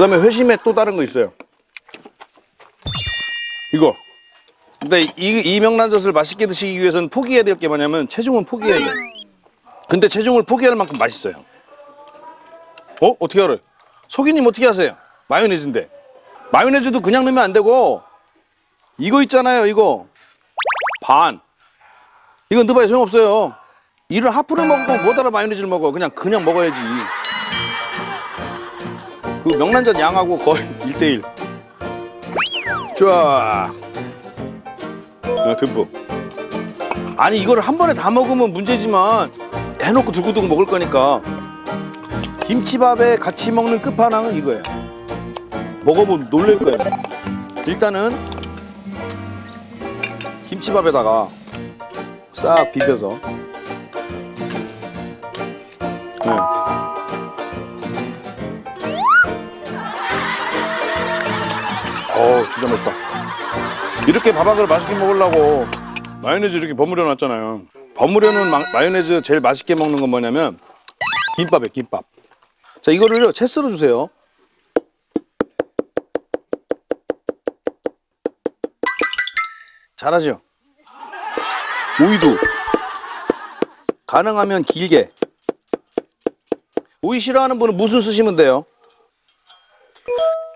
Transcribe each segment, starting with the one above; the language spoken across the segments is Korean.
그 다음에 회심에 또 다른 거 있어요. 이거. 근데 이, 이 명란젓을 맛있게 드시기 위해서는 포기해야 될 게 뭐냐면 체중은 포기해야 돼. 근데 체중을 포기할 만큼 맛있어요. 어? 어떻게 알아요? 소기님 어떻게 하세요? 마요네즈인데. 마요네즈도 그냥 넣으면 안 되고 이거 있잖아요, 이거. 반. 이건 넣어봐야 소용없어요. 이를 하프를 먹을 거면 뭐하러 마요네즈를 먹어? 그냥 그냥 먹어야지. 그 명란젓 양하고 거의 1대1. 쫙. 어, 듬뿍. 아니 이거를 한 번에 다 먹으면 문제지만 해놓고 두고두고 먹을 거니까 김치밥에 같이 먹는 끝판왕은 이거예요. 먹어보면 놀랄 거예요. 일단은 김치밥에다가 싹 비벼서 어우 진짜 맛있다. 이렇게 밥한그릇 맛있게 먹으려고 마요네즈 이렇게 버무려 놨잖아요. 버무려 놓은 마, 마요네즈 제일 맛있게 먹는 건 뭐냐면 김밥에 김밥. 자 이거를요 채 썰어 주세요. 잘하죠? 오이도 가능하면 길게. 오이 싫어하는 분은 무슨 쓰시면 돼요?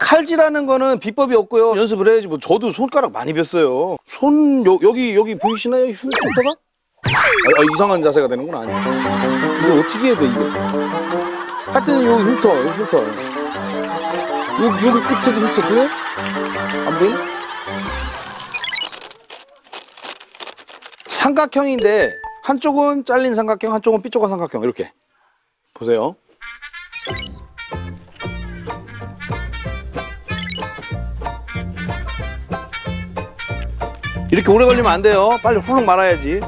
칼질하는 거는 비법이 없고요. 연습을 해야지. 뭐 저도 손가락 많이 뱄어요. 손 여, 여기 여기 보이시나요? 흉- 흉터가? 아, 아, 이상한 자세가 되는구나. 아니. 이거 어떻게 해야 돼 이거? 하여튼 여기 흉터, 여기 흉터. 여기 여기 끝에도 흉터 보여? 안 보이나? 삼각형인데 한쪽은 잘린 삼각형, 한쪽은 삐쪽한 삼각형 이렇게 보세요. 이렇게 오래 걸리면 안 돼요. 빨리 훌룩 말아야지.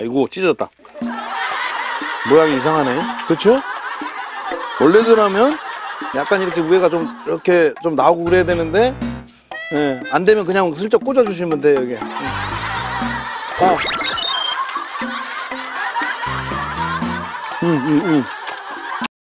아이고 찢어졌다. 모양이 이상하네. 그렇죠? 원래대로라면 약간 이렇게 위에가 좀 이렇게 좀 나오고 그래야 되는데 예, 안 되면 그냥 슬쩍 꽂아주시면 돼요 여기. 예. 아. 음, 음, 음.